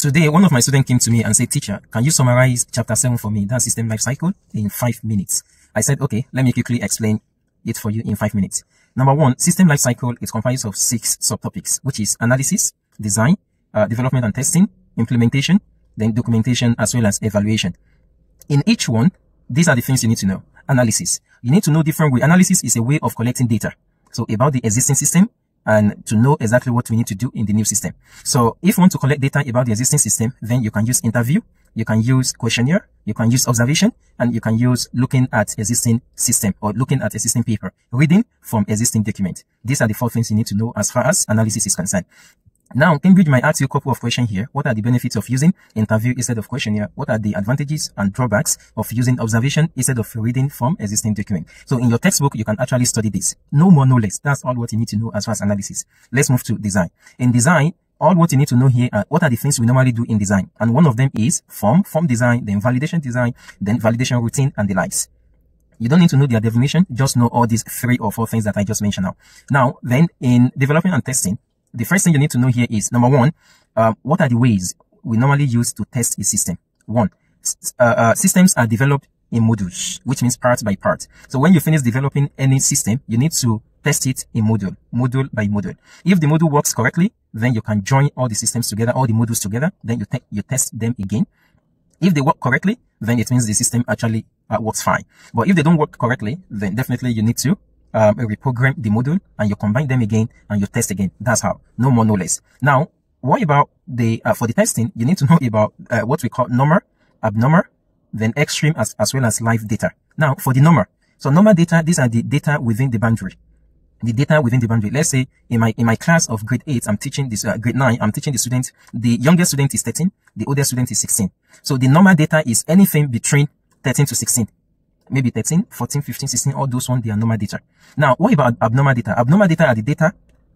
Today, one of my students came to me and said, teacher, can you summarize chapter 7 for me, that system life cycle, in five minutes? I said, okay, let me quickly explain it for you in five minutes. Number one, system life cycle is comprised of six subtopics, which is analysis, design, uh, development and testing, implementation, then documentation, as well as evaluation. In each one, these are the things you need to know. Analysis. You need to know different way. Analysis is a way of collecting data. So about the existing system and to know exactly what we need to do in the new system. So if you want to collect data about the existing system, then you can use interview, you can use questionnaire, you can use observation, and you can use looking at existing system or looking at existing paper, reading from existing document. These are the four things you need to know as far as analysis is concerned. Now, Cambridge might ask you a couple of questions here. What are the benefits of using interview instead of questionnaire? What are the advantages and drawbacks of using observation instead of reading from existing document? So in your textbook, you can actually study this. No more, no less. That's all what you need to know as far as analysis. Let's move to design. In design, all what you need to know here are what are the things we normally do in design. And one of them is form, form design, then validation design, then validation routine and the likes. You don't need to know their definition. Just know all these three or four things that I just mentioned now. Now, then in developing and testing, the first thing you need to know here is number one, uh, what are the ways we normally use to test a system? One, uh, uh, systems are developed in modules, which means part by part. So when you finish developing any system, you need to test it in module, module by module. If the module works correctly, then you can join all the systems together, all the modules together. Then you, te you test them again. If they work correctly, then it means the system actually uh, works fine. But if they don't work correctly, then definitely you need to um, reprogram the module and you combine them again and you test again. That's how. No more, no less. Now, what about the, uh, for the testing, you need to know about uh, what we call normal, abnormal, then extreme as, as well as live data. Now, for the normal. So normal data, these are the data within the boundary. The data within the boundary. Let's say in my, in my class of grade 8, I'm teaching this, uh, grade 9, I'm teaching the student, the youngest student is 13, the oldest student is 16. So the normal data is anything between 13 to 16 maybe 13, 14, 15, 16, all those ones, they are normal data. Now, what about abnormal data? Abnormal data are the data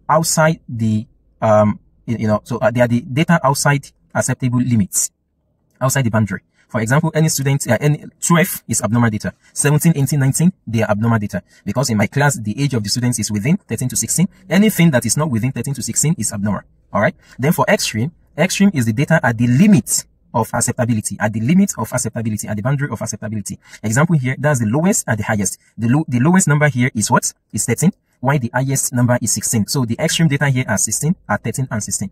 outside the, um, you know, so uh, they are the data outside acceptable limits, outside the boundary. For example, any student, uh, any 12 is abnormal data. 17, 18, 19, they are abnormal data. Because in my class, the age of the students is within 13 to 16. Anything that is not within 13 to 16 is abnormal. Alright. Then for extreme, extreme is the data at the limit of acceptability, at the limit of acceptability, at the boundary of acceptability. Example here, that's the lowest and the highest. The, the lowest number here is what? Is 13, while the highest number is 16. So the extreme data here are 16, are 13 and 16.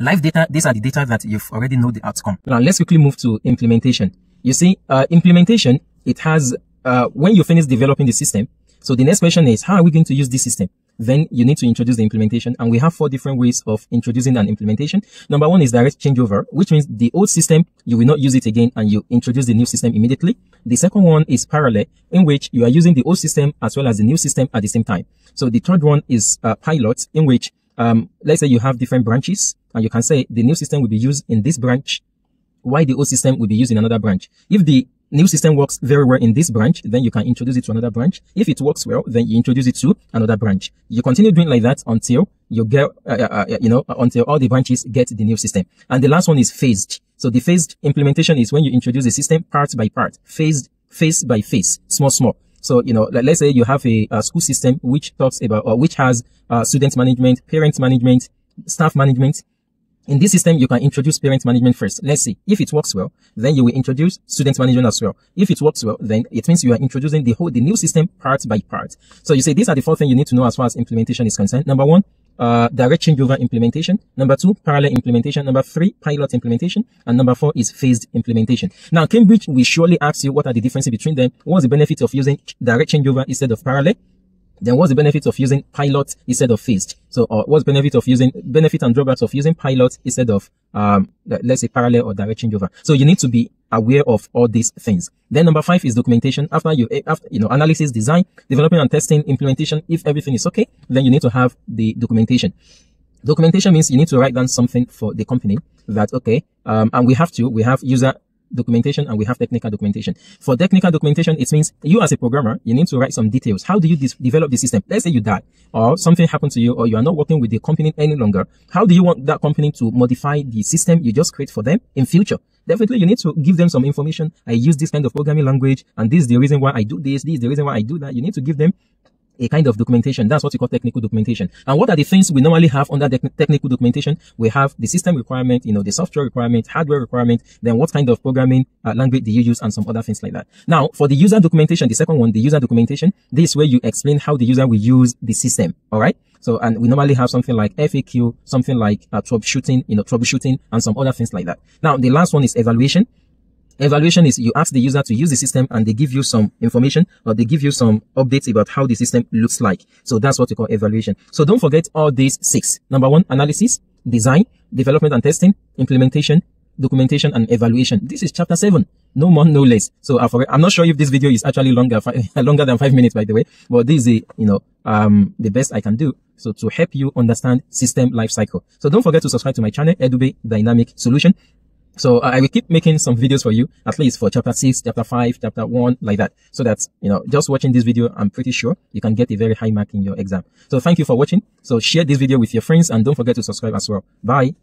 Live data, these are the data that you've already know the outcome. Now let's quickly move to implementation. You see, uh, implementation, it has, uh, when you finish developing the system, so the next question is, how are we going to use this system? Then you need to introduce the implementation. And we have four different ways of introducing an implementation. Number one is direct changeover, which means the old system, you will not use it again and you introduce the new system immediately. The second one is parallel, in which you are using the old system as well as the new system at the same time. So the third one is uh, pilot, in which, um, let's say you have different branches and you can say the new system will be used in this branch while the old system will be used in another branch. If the new system works very well in this branch, then you can introduce it to another branch. If it works well, then you introduce it to another branch. You continue doing like that until you get, uh, uh, uh, you know, until all the branches get the new system. And the last one is phased. So the phased implementation is when you introduce the system part by part, phased, phase by phase, small, small. So, you know, let's say you have a, a school system which talks about, or which has uh, student management, parent management, staff management, in this system, you can introduce parent management first. Let's see. If it works well, then you will introduce student management as well. If it works well, then it means you are introducing the whole, the new system part by part. So you say these are the four things you need to know as far as implementation is concerned. Number one, uh, direct changeover implementation. Number two, parallel implementation. Number three, pilot implementation. And number four is phased implementation. Now, Cambridge will surely ask you what are the differences between them. What's the benefit of using direct changeover instead of parallel? Then what's the benefit of using pilot instead of phased? So, or what's benefit of using, benefit and drawbacks of using pilot instead of, um, let's say parallel or direct changeover. So you need to be aware of all these things. Then number five is documentation. After you, after, you know, analysis, design, development and testing, implementation. If everything is okay, then you need to have the documentation. Documentation means you need to write down something for the company that, okay, um, and we have to, we have user documentation and we have technical documentation. For technical documentation, it means you as a programmer, you need to write some details. How do you develop the system? Let's say you die or something happened to you or you are not working with the company any longer. How do you want that company to modify the system you just create for them in future? Definitely, you need to give them some information. I use this kind of programming language and this is the reason why I do this. This is the reason why I do that. You need to give them a kind of documentation. That's what we call technical documentation. And what are the things we normally have under the technical documentation? We have the system requirement, you know, the software requirement, hardware requirement, then what kind of programming uh, language do you use and some other things like that. Now, for the user documentation, the second one, the user documentation, this is where you explain how the user will use the system. All right. So, and we normally have something like FAQ, something like uh, troubleshooting, you know, troubleshooting and some other things like that. Now, the last one is evaluation. Evaluation is you ask the user to use the system and they give you some information or they give you some updates about how the system looks like. So that's what we call evaluation. So don't forget all these six. Number one, analysis, design, development and testing, implementation, documentation and evaluation. This is chapter seven. No more, no less. So I forget, I'm not sure if this video is actually longer, longer than five minutes, by the way, but this is, a, you know, um, the best I can do. So to help you understand system lifecycle. So don't forget to subscribe to my channel, Edubbey Dynamic Solution. So I will keep making some videos for you, at least for chapter 6, chapter 5, chapter 1, like that. So that, you know, just watching this video, I'm pretty sure you can get a very high mark in your exam. So thank you for watching. So share this video with your friends and don't forget to subscribe as well. Bye.